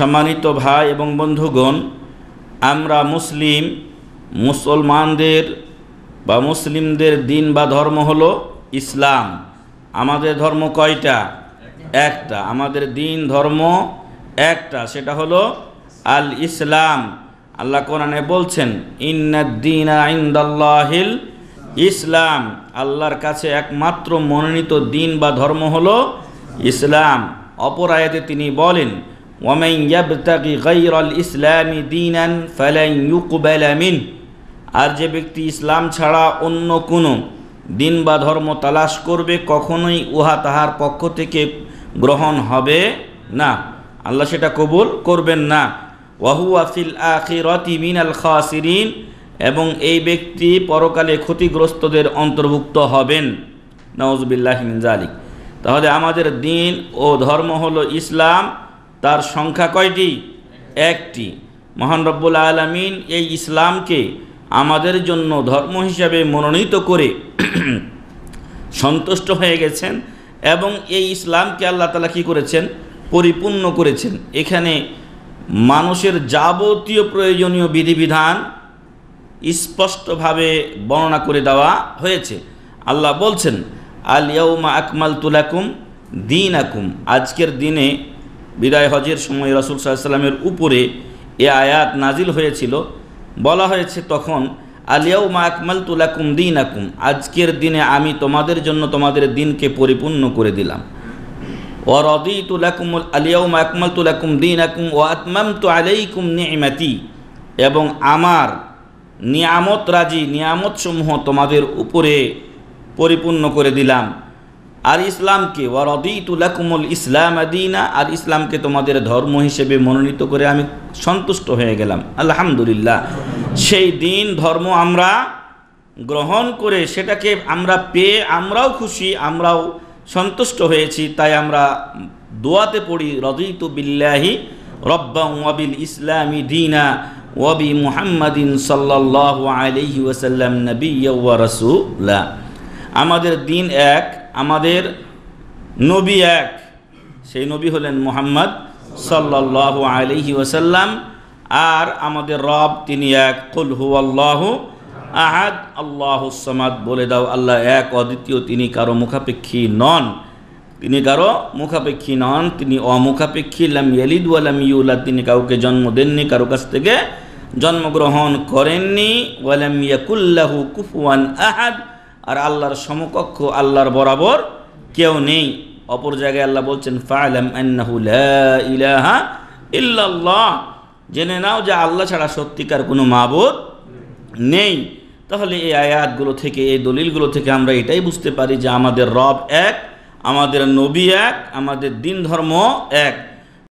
সম্মানিত ভাই এবং বন্ধুগণ, আমরা মুসলিম, মুসলমানদের বা মুসলিমদের দিন বা ধর্ম হলো ইসলাম। আমাদের ধর্ম কয়টা? একটা। আমাদের দিন, ধর্ম একটা। সেটা হলো আল ইসলাম আল্লাহ কোরআনে বলছেন ইন্নাদ্দিনা ইন্দাল্লাহিল ইসলাম। আল্লাহর কাছে একমাত্র মনোনীত দিন বা ধর্ম হলো ইসলাম। অপর আয়াতে তিনি বলেন ওয়ামাই গায়রাল ইসলামি দীনান ফালান ইউকবালা মিন আর যে ব্যক্তি ইসলাম ছাড়া অন্য কোনো দিন বা ধর্ম তালাশ করবে, কখনোই উহা তাহার পক্ষ থেকে গ্রহণ হবে না। আল্লাহ সেটা কবুল করবেন না। ওয়াহু আফিল আখিরতি মিনাল খাসিরিন, এবং এই ব্যক্তি পরকালে ক্ষতিগ্রস্তদের অন্তর্ভুক্ত হবেন। নওয়াজবিল্লাহ মিন জালিক তাহলে আমাদের দিন ও ধর্ম হলো ইসলাম তার সংখ্যা কয়টি? একটি। মহান রব্বুল আলমিন এই ইসলামকে আমাদের জন্য ধর্ম হিসাবে মনোনীত করে সন্তুষ্ট হয়ে গেছেন এবং এই ইসলামকে আল্লাহ তালা কী করেছেন? পরিপূর্ণ করেছেন। এখানে মানুষের যাবতীয় প্রয়োজনীয় বিধিবিধান স্পষ্টভাবে বর্ণনা করে দেওয়া হয়েছে। আল্লাহ বলছেন আল ইয়াউমা আকমাল তুলাকুম দিন আকুম আজকের দিনে বিদায় হজের সময় রসুল সাল্লামের উপরে এ আয়াত নাজিল হয়েছিল। বলা হয়েছে তখন আলিয়াউমা আকমাল তুলাকুম দিন আকুম আজকের দিনে আমি তোমাদের জন্য তোমাদের দিনকে পরিপূর্ণ করে দিলাম। ও রদি তুলাকুম আলিয়াউমা আকমাল তুলাকুম দিন আকুম ও আতমাম তু আলাইকুম নিয়মাতি এবং আমার নিয়ামত রাজি, নিয়ামতসমূহ তোমাদের উপরে পরিপূর্ণ করে দিলাম। আর ইসলামকে ওয়ারদি তুলাকুমুল ইসলাম আদিনা, আর ইসলামকে তোমাদের ধর্ম হিসেবে মনোনীত করে আমি সন্তুষ্ট হয়ে গেলাম। আলহামদুলিল্লাহ। সেই দিন ধর্ম আমরা গ্রহণ করে সেটাকে আমরা পেয়ে আমরাও খুশি, আমরাও সন্তুষ্ট হয়েছি, তাই আমরা দোয়াতে পড়ি, রদিতু বিল্লাহি রব্বা ওয়াবিল ইসলামী দিনা ওয়াবি মুহাম্মাদিন সাল্লাহ আলহি ওয়াসাল্লাম নবী ওয়া রসুল্লাহ আমাদের দিন এক, আমাদের নবী এক। সেই নবী হলেন মোহাম্মদ সাল্লাহ আলহি ওসাল্লাম আর আমাদের রব তিনি এক। কুল হু আল্লাহ আহাদ। আল্লাহ সমাদ। বলে দাও, আল্লাহ এক। অদ্বিতীয়, তিনি কারও মুখাপেক্ষী নন। তিনি কারও মুখাপেক্ষী নন। তিনি অমুখাপেক্ষী। লাম ইয়ালিদ ওয়ালাম ইউলা তিনি কাউকে জন্ম দেননি, কারও কাছ থেকে জন্মগ্রহণ করেননি। ওয়ালাম ইয়াকুল্লাহু কুফুয়ান আহাদ। আর আল্লাহর সমকক্ষ, আল্লাহর বরাবর কেউ নেই। অপর জায়গায় আল্লাহ বলছেন ইল্লাল্লাহ। জেনে নাও যে আল্লাহ ছাড়া সত্যিকার কোনো মাবুদ নেই। তাহলে এই আয়াতগুলো থেকে, এই দলিলগুলো থেকে আমরা এটাই বুঝতে পারি যে আমাদের রব এক, আমাদের নবী এক, আমাদের দিন ধর্ম এক।